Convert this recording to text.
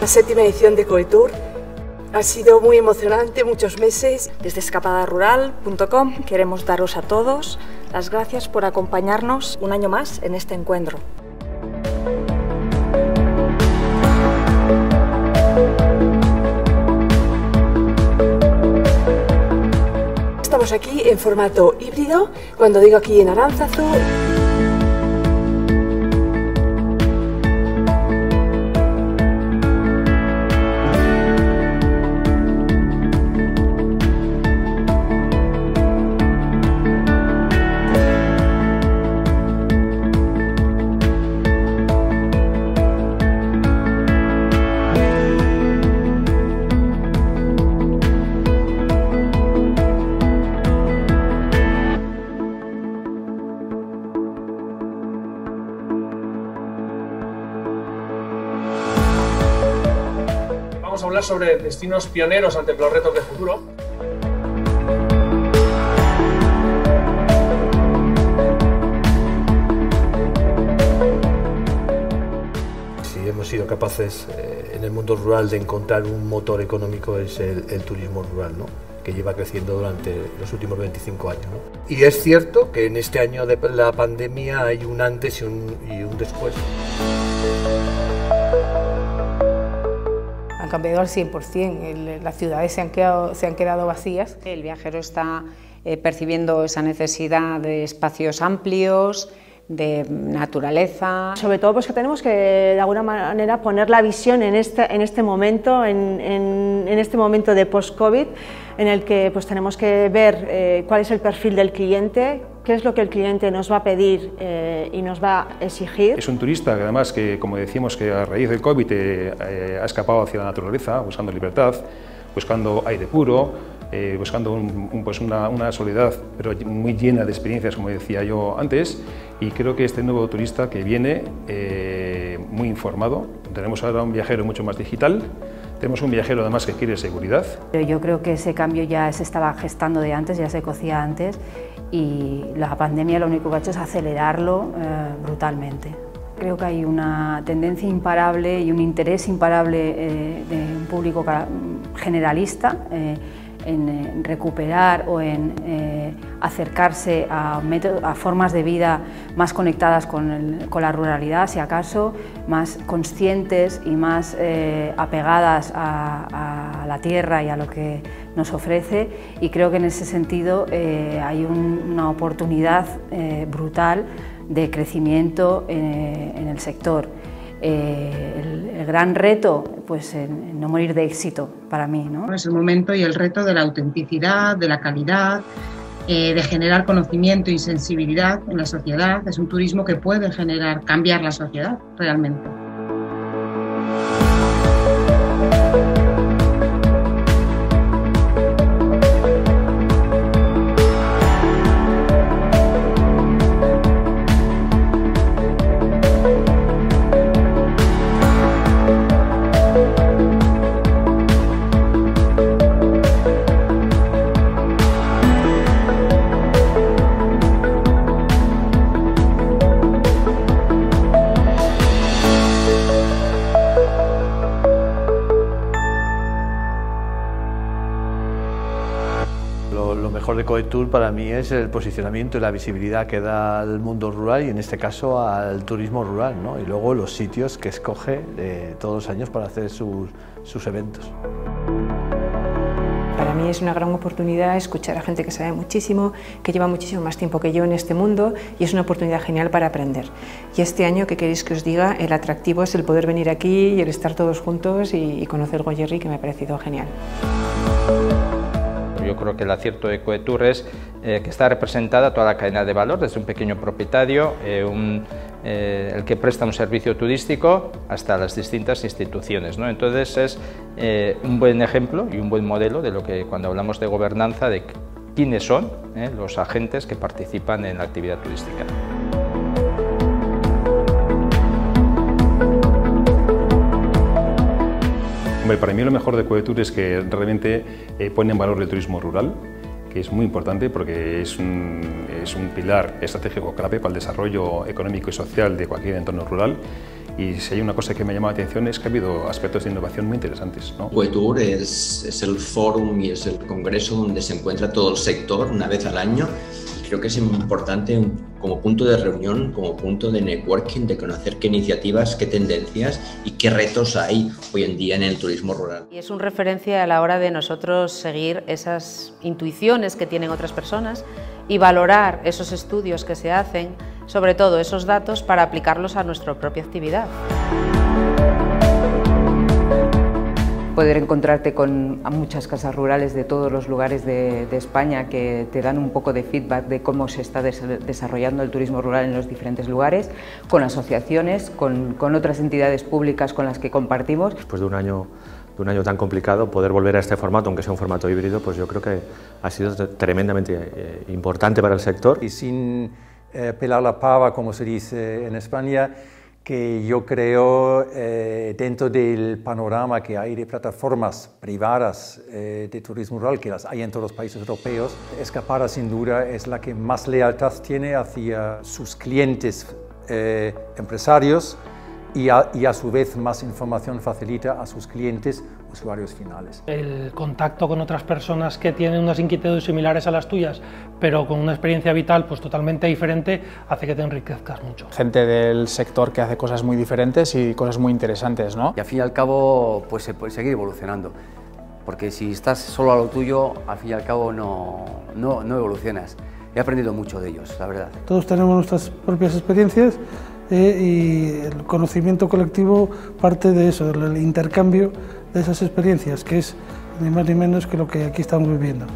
La séptima edición de Coetour ha sido muy emocionante, muchos meses. Desde escapadarural.com queremos daros a todos las gracias por acompañarnos un año más en este encuentro. Estamos aquí en formato híbrido, cuando digo aquí en Aránzazu. Vamos hablar sobre destinos pioneros ante los retos de futuro. Si hemos sido capaces eh, en el mundo rural de encontrar un motor económico es el, turismo rural, ¿no? que lleva creciendo durante los últimos 25 años. Y es cierto que en este año de la pandemia hay un antes y un después. Cambiado al 100%, el- las ciudades se han, quedado, se han quedado vacías. El viajero está eh, percibiendo esa necesidad de espacios amplios, de naturaleza. Sobre todo pues que tenemos que de alguna manera poner la visión en este, en este momento, en, en- en este momento de post-COVID, en el que pues tenemos que ver eh, cuál es el perfil del cliente, qué es lo que el cliente nos va a pedir eh, y nos va a exigir. Es un turista que además, que, como decíamos, que a raíz del COVID eh, eh, ha escapado hacia la naturaleza, buscando libertad, buscando aire puro, eh, buscando un- un- pues una, una soledad, pero muy llena de experiencias, como decía yo antes, y creo que este nuevo turista que viene eh, muy informado, tenemos ahora un viajero mucho más digital, tenemos un viajero además que quiere seguridad, Pero Yo creo que ese cambio ya se estaba gestando de antes, ya se cocía antes y la pandemia lo único que ha hecho es acelerarlo eh, brutalmente. Creo que hay una tendencia imparable y un interés imparable eh, de un público generalista eh, en eh, recuperar o en eh, acercarse a, formas de vida más conectadas con, la ruralidad, si acaso, más conscientes y más eh, apegadas a, la tierra y a lo que nos ofrece. Y creo que en ese sentido hay un- una oportunidad brutal de crecimiento en el sector. Eh, el, gran reto, pues en no morir de éxito para mí, ¿no? Es el momento y el reto de la autenticidad, de la calidad, eh, de generar conocimiento y sensibilidad en la sociedad. Es un turismo que puede generar, cambiar la sociedad realmente. Coetour para mí es el posicionamiento y la visibilidad que da al mundo rural y en este caso al turismo rural, ¿no? y luego los sitios que escoge eh, todos los años para hacer sus, sus eventos. Para mí es una gran oportunidad escuchar a gente que sabe muchísimo, que lleva muchísimo más tiempo que yo en este mundo y es una oportunidad genial para aprender. Y este año, ¿qué queréis que os diga? El atractivo es el poder venir aquí y el estar todos juntos y conocer Goyerri, que me ha parecido genial. Yo creo que el acierto de Coetour es eh, que está representada toda la cadena de valor, desde un pequeño propietario, eh, eh, el que presta un servicio turístico, hasta las distintas instituciones. ¿no? Entonces es un buen ejemplo y un buen modelo de lo que cuando hablamos de gobernanza, de quiénes son los agentes que participan en la actividad turística. Hombre, para mí lo mejor de Coetour es que realmente eh, pone en valor el turismo rural, que es muy importante porque es un, es un pilar estratégico clave para el desarrollo económico y social de cualquier entorno rural Y si hay una cosa que me ha llamado la atención es que ha habido aspectos de innovación muy interesantes. ¿no? Es, es el fórum y es el congreso donde se encuentra todo el sector una vez al año creo que es importante como punto de reunión, como punto de networking, de conocer qué iniciativas, qué tendencias y qué retos hay hoy en día en el turismo rural. Y es un referencia a la hora de nosotros seguir esas intuiciones que tienen otras personas y valorar esos estudios que se hacen, sobre todo esos datos, para aplicarlos a nuestra propia actividad. Poder encontrarte con muchas casas rurales de todos los lugares de, España que te dan un poco de feedback de cómo se está desarrollando el turismo rural en los diferentes lugares, con asociaciones, con, otras entidades públicas con las que compartimos. Después de un año de un año tan complicado, poder volver a este formato, aunque sea un formato híbrido, pues yo creo que ha sido tremendamente eh, importante para el sector. Y sin eh, pelar la pava, como se dice en España, que yo creo eh, dentro del panorama que hay de plataformas privadas eh, de turismo rural, que las hay en todos los países europeos, Escapada sin duda es la que más lealtad tiene hacia sus clientes eh, empresarios y a, su vez más información facilita a sus clientes usuarios finales. El contacto con otras personas que tienen unas inquietudes similares a las tuyas, pero con una experiencia vital pues totalmente diferente, hace que te enriquezcas mucho. Gente del sector que hace cosas muy diferentes y cosas muy interesantes, ¿no? Y al fin y al cabo, pues se puede seguir evolucionando, porque si estás solo a lo tuyo, al fin y al cabo no, no, no evolucionas. He aprendido mucho de ellos, la verdad. Todos tenemos nuestras propias experiencias eh, y el conocimiento colectivo parte de eso, del intercambio de esas experiencias, que es ni más ni menos que lo que aquí estamos viviendo.